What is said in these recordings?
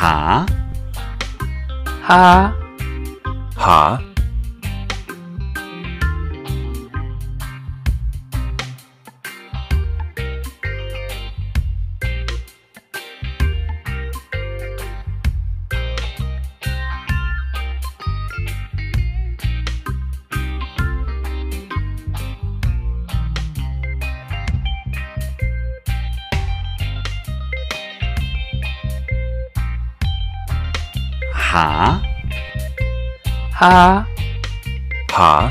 하, 하, 하, 하, 하, 하,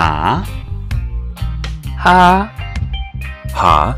하, 하, 하,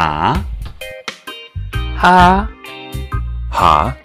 하, 하, 하,